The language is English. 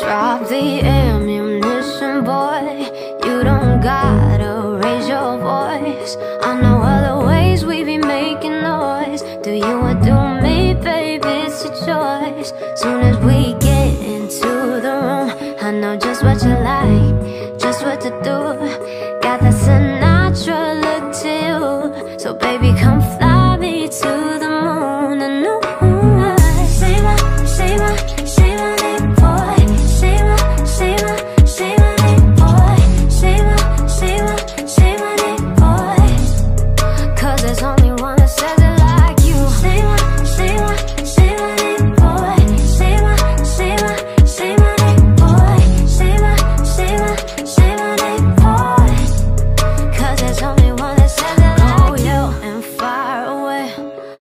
Drop the ammunition, boy. You don't gotta raise your voice. I know other ways we be making noise. Do you or do me, baby, it's a choice. Soon as we get into the room I know just what you like, just what to do. Got that Sinatra look to you So baby, come fly.